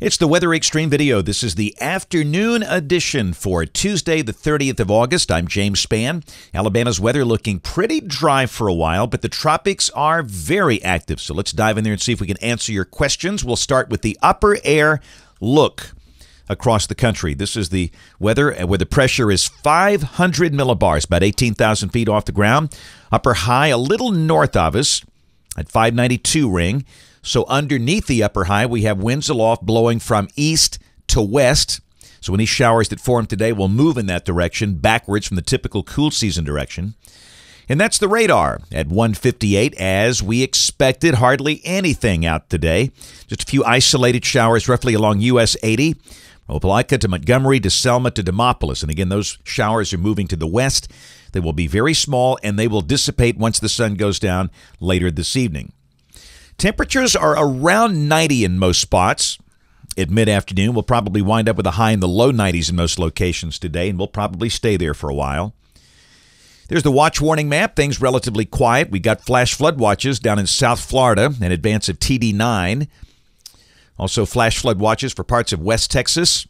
It's the Weather Xtreme video. This is the afternoon edition for Tuesday, the 30th of August. I'm James Spann. Alabama's weather looking pretty dry for a while, but the tropics are very active. So let's dive in there and see if we can answer your questions. We'll start with the upper air look across the country. This is the weather uh, where the pressure is 500 millibars, about 18,000 feet off the ground. Upper high, a little north of us at 592 ring. So underneath the upper high, we have winds aloft blowing from east to west. So any showers that form today will move in that direction, backwards from the typical cool season direction. And that's the radar at 158 as we expected. Hardly anything out today. Just a few isolated showers roughly along US 80. Opelika to Montgomery to Selma to Demopolis. And again, those showers are moving to the west. They will be very small and they will dissipate once the sun goes down later this evening. Temperatures are around 90 in most spots. At mid afternoon, we'll probably wind up with a high in the low 90s in most locations today, and we'll probably stay there for a while. There's the watch warning map. Things relatively quiet. We got flash flood watches down in South Florida, in advance of TD9. Also, flash flood watches for parts of West Texas,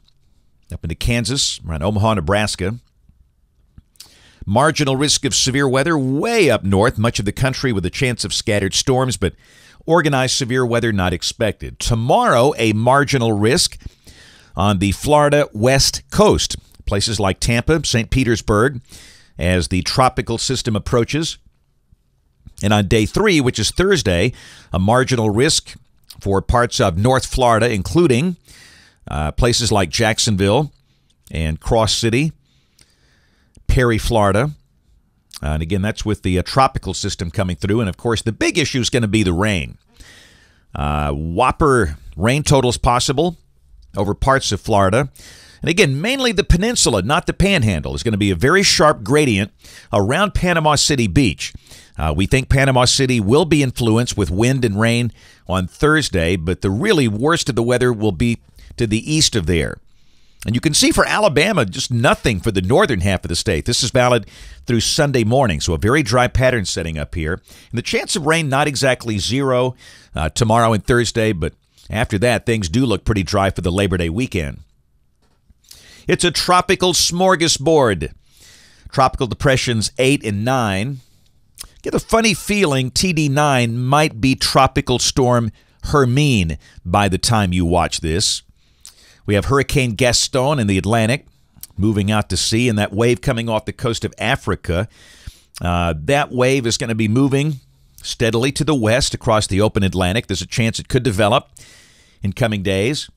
up into Kansas, around Omaha, Nebraska. Marginal risk of severe weather way up north, much of the country with a chance of scattered storms, but Organized severe weather not expected. Tomorrow, a marginal risk on the Florida west coast, places like Tampa, St. Petersburg, as the tropical system approaches. And on day three, which is Thursday, a marginal risk for parts of North Florida, including uh, places like Jacksonville and Cross City, Perry, Florida, uh, and again, that's with the uh, tropical system coming through. And of course, the big issue is going to be the rain. Uh, whopper rain totals possible over parts of Florida. And again, mainly the peninsula, not the panhandle. is going to be a very sharp gradient around Panama City Beach. Uh, we think Panama City will be influenced with wind and rain on Thursday, but the really worst of the weather will be to the east of there. And you can see for Alabama, just nothing for the northern half of the state. This is valid through Sunday morning, so a very dry pattern setting up here. And the chance of rain not exactly zero uh, tomorrow and Thursday, but after that, things do look pretty dry for the Labor Day weekend. It's a tropical smorgasbord. Tropical depressions 8 and 9. Get a funny feeling TD9 might be Tropical Storm Hermine by the time you watch this. We have Hurricane Gaston in the Atlantic moving out to sea, and that wave coming off the coast of Africa. Uh, that wave is going to be moving steadily to the west across the open Atlantic. There's a chance it could develop in coming days.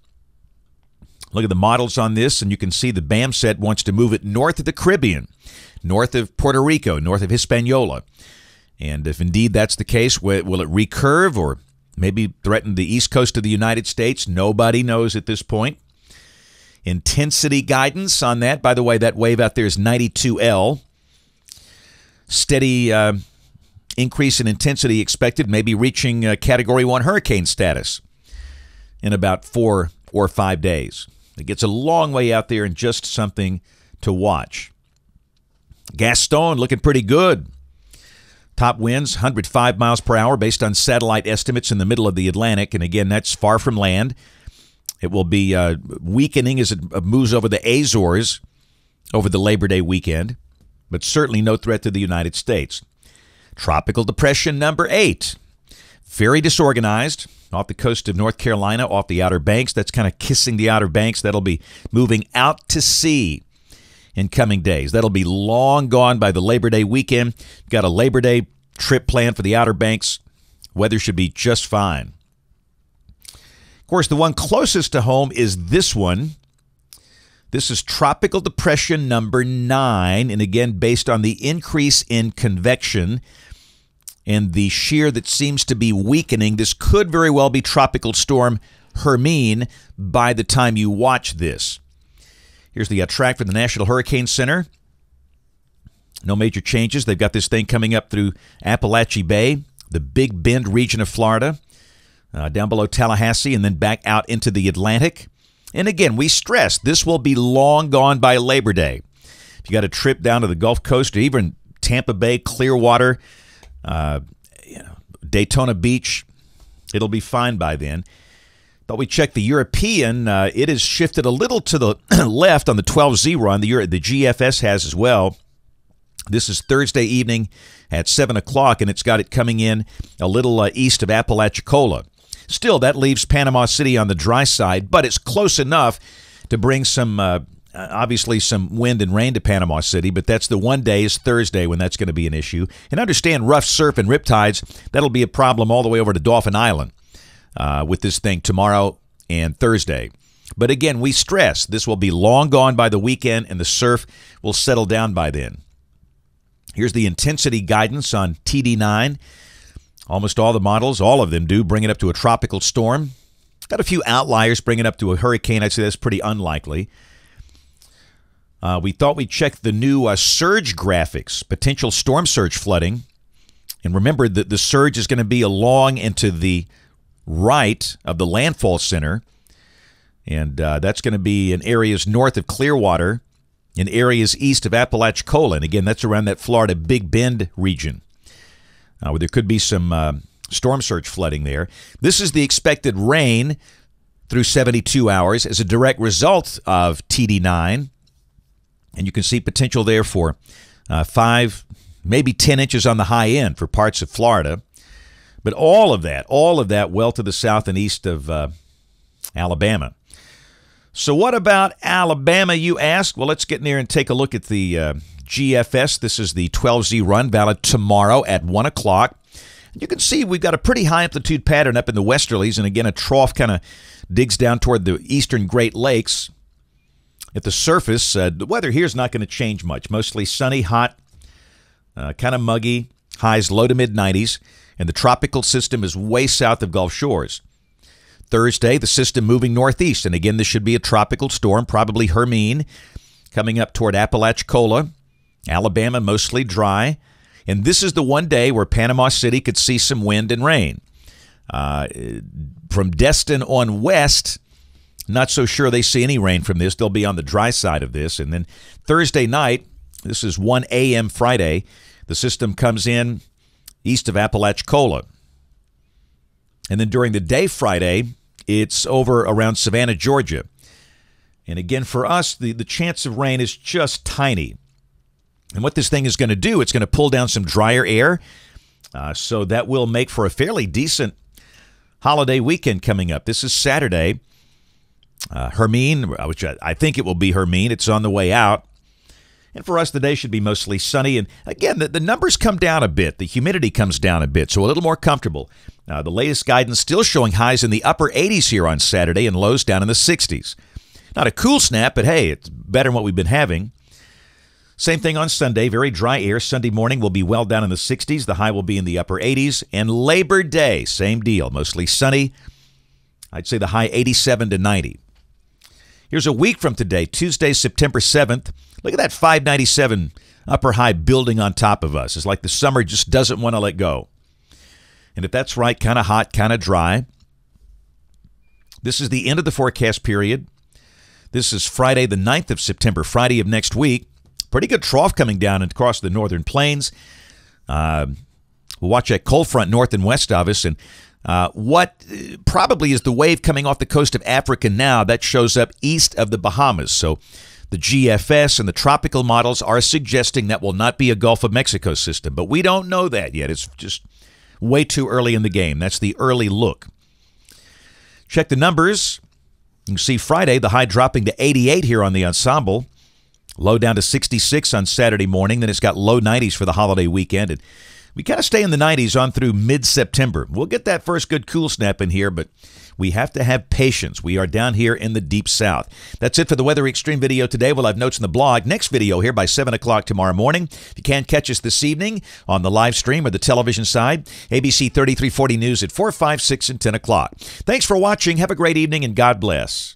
Look at the models on this, and you can see the BAM set wants to move it north of the Caribbean, north of Puerto Rico, north of Hispaniola. And if indeed that's the case, will it recurve or maybe threaten the east coast of the United States? Nobody knows at this point intensity guidance on that. By the way, that wave out there is 92L. Steady uh, increase in intensity expected, maybe reaching uh, Category 1 hurricane status in about four or five days. It gets a long way out there and just something to watch. Gaston looking pretty good. Top winds 105 miles per hour based on satellite estimates in the middle of the Atlantic. And again, that's far from land. It will be uh, weakening as it moves over the Azores over the Labor Day weekend, but certainly no threat to the United States. Tropical depression number eight. Very disorganized off the coast of North Carolina, off the Outer Banks. That's kind of kissing the Outer Banks. That'll be moving out to sea in coming days. That'll be long gone by the Labor Day weekend. Got a Labor Day trip planned for the Outer Banks. Weather should be just fine course, the one closest to home is this one. This is tropical depression number nine, and again, based on the increase in convection and the shear that seems to be weakening, this could very well be tropical storm Hermine by the time you watch this. Here's the uh, track from the National Hurricane Center. No major changes. They've got this thing coming up through Apalachee Bay, the Big Bend region of Florida uh, down below Tallahassee, and then back out into the Atlantic. And again, we stress this will be long gone by Labor Day. If you got a trip down to the Gulf Coast or even Tampa Bay, Clearwater, uh, you know, Daytona Beach, it'll be fine by then. But we checked the European. Uh, it has shifted a little to the left on the 12Z run. The, the GFS has as well. This is Thursday evening at 7 o'clock, and it's got it coming in a little uh, east of Apalachicola. Still, that leaves Panama City on the dry side, but it's close enough to bring some, uh, obviously, some wind and rain to Panama City. But that's the one day is Thursday when that's going to be an issue. And understand rough surf and riptides, that'll be a problem all the way over to Dauphin Island uh, with this thing tomorrow and Thursday. But again, we stress this will be long gone by the weekend and the surf will settle down by then. Here's the intensity guidance on TD9. Almost all the models, all of them do, bring it up to a tropical storm. Got a few outliers bring it up to a hurricane. I'd say that's pretty unlikely. Uh, we thought we'd check the new uh, surge graphics, potential storm surge flooding. And remember that the surge is going to be along into the right of the landfall center. And uh, that's going to be in areas north of Clearwater, in areas east of Apalachicola. And again, that's around that Florida Big Bend region, uh, there could be some uh, storm surge flooding there. This is the expected rain through 72 hours as a direct result of TD9. And you can see potential there for uh, five, maybe 10 inches on the high end for parts of Florida. But all of that, all of that well to the south and east of uh, Alabama. So, what about Alabama, you ask? Well, let's get there and take a look at the uh, GFS. This is the 12Z run, valid tomorrow at 1 o'clock. You can see we've got a pretty high amplitude pattern up in the westerlies, and again, a trough kind of digs down toward the eastern Great Lakes. At the surface, uh, the weather here is not going to change much. Mostly sunny, hot, uh, kind of muggy, highs low to mid 90s, and the tropical system is way south of Gulf Shores. Thursday, the system moving northeast, and again, this should be a tropical storm, probably Hermine, coming up toward Apalachicola, Alabama, mostly dry. And this is the one day where Panama City could see some wind and rain. Uh, from Destin on west, not so sure they see any rain from this. They'll be on the dry side of this. And then Thursday night, this is 1 a.m. Friday, the system comes in east of Apalachicola. And then during the day Friday, it's over around Savannah, Georgia. And again, for us, the, the chance of rain is just tiny. And what this thing is going to do, it's going to pull down some drier air. Uh, so that will make for a fairly decent holiday weekend coming up. This is Saturday. Uh, Hermine, which I, I think it will be Hermine, it's on the way out. And for us, the day should be mostly sunny. And again, the, the numbers come down a bit. The humidity comes down a bit, so a little more comfortable. Uh, the latest guidance still showing highs in the upper 80s here on Saturday and lows down in the 60s. Not a cool snap, but hey, it's better than what we've been having. Same thing on Sunday. Very dry air. Sunday morning will be well down in the 60s. The high will be in the upper 80s. And Labor Day, same deal. Mostly sunny. I'd say the high 87 to 90. Here's a week from today, Tuesday, September 7th. Look at that 597 upper high building on top of us. It's like the summer just doesn't want to let go. And if that's right, kind of hot, kind of dry. This is the end of the forecast period. This is Friday, the 9th of September, Friday of next week. Pretty good trough coming down and across the northern plains. Uh, we'll watch that cold front north and west of us. And uh, what probably is the wave coming off the coast of Africa now that shows up east of the Bahamas. So the GFS and the tropical models are suggesting that will not be a Gulf of Mexico system, but we don't know that yet. It's just way too early in the game. That's the early look. Check the numbers. You can see Friday, the high dropping to 88 here on the ensemble. Low down to 66 on Saturday morning. Then it's got low 90s for the holiday weekend. And we kind of stay in the 90s on through mid September. We'll get that first good cool snap in here, but we have to have patience. We are down here in the deep south. That's it for the Weather Xtreme video today. We'll have notes in the blog. Next video here by 7 o'clock tomorrow morning. If you can't catch us this evening on the live stream or the television side, ABC 3340 News at 4, 5, 6, and 10 o'clock. Thanks for watching. Have a great evening and God bless.